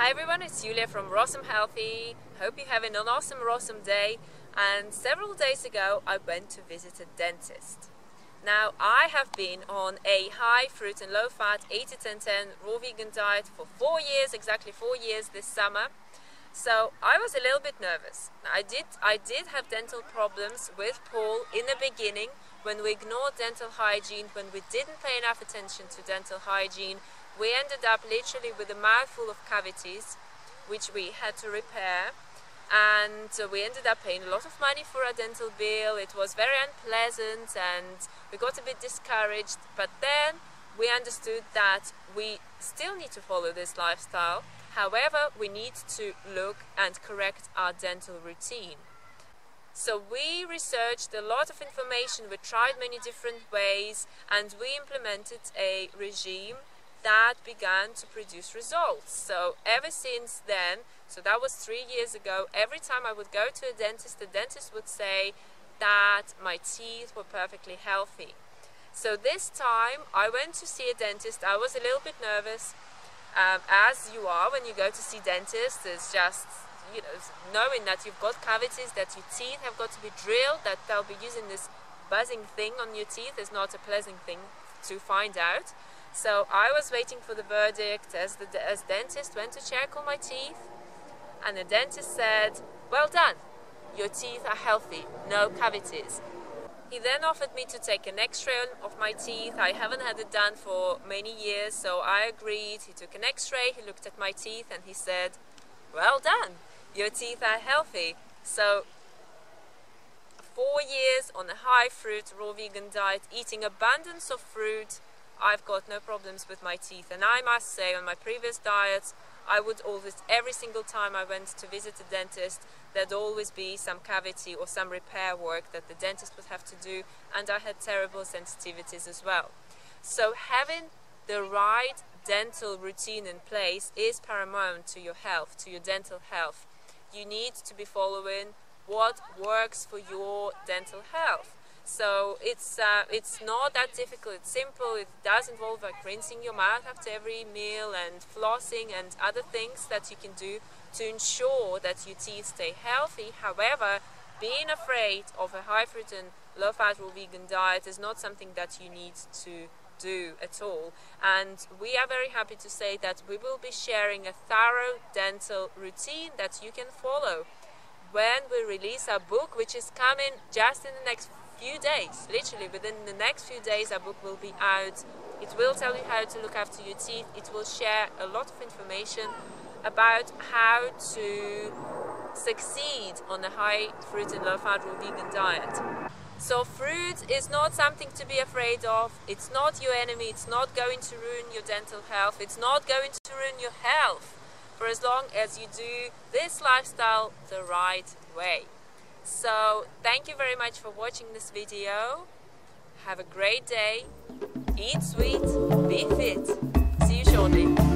Hi everyone, it's Yulia from Rawsome Healthy. Hope you're having an awesome rawsome day. And several days ago I went to visit a dentist. Now I have been on a high fruit and low fat 80 10 10 raw vegan diet for four years, exactly four years this summer. So I was a little bit nervous. I did, I did have dental problems with Paul in the beginning when we ignored dental hygiene, when we didn't pay enough attention to dental hygiene. We ended up literally with a mouthful of cavities, which we had to repair. And we ended up paying a lot of money for our dental bill. It was very unpleasant and we got a bit discouraged. But then we understood that we still need to follow this lifestyle However, we need to look and correct our dental routine. So we researched a lot of information, we tried many different ways and we implemented a regime that began to produce results. So ever since then, so that was three years ago, every time I would go to a dentist, the dentist would say that my teeth were perfectly healthy. So this time I went to see a dentist, I was a little bit nervous, um, as you are when you go to see dentists. It's just you know knowing that you've got cavities, that your teeth have got to be drilled, that they'll be using this buzzing thing on your teeth is not a pleasant thing to find out. So I was waiting for the verdict as the as dentist went to check on my teeth, and the dentist said, "Well done, your teeth are healthy, no cavities." He then offered me to take an x-ray of my teeth. I haven't had it done for many years, so I agreed. He took an x-ray, he looked at my teeth and he said, well done, your teeth are healthy. So four years on a high fruit, raw vegan diet, eating abundance of fruit, I've got no problems with my teeth. And I must say, on my previous diets, I would always, every single time I went to visit a dentist, there'd always be some cavity or some repair work that the dentist would have to do, and I had terrible sensitivities as well. So having the right dental routine in place is paramount to your health, to your dental health. You need to be following what works for your dental health. So it's uh, it's not that difficult. It's simple. It does involve like rinsing your mouth after every meal and flossing and other things that you can do to ensure that your teeth stay healthy. However, being afraid of a high fruit and low fat raw vegan diet is not something that you need to do at all. And we are very happy to say that we will be sharing a thorough dental routine that you can follow when we release our book, which is coming just in the next few days, literally within the next few days, our book will be out. It will tell you how to look after your teeth. It will share a lot of information about how to succeed on a high fruit and low fat raw vegan diet. So fruit is not something to be afraid of. It's not your enemy. It's not going to ruin your dental health. It's not going to ruin your health for as long as you do this lifestyle the right way. So thank you very much for watching this video. Have a great day. Eat sweet, be fit. See you shortly.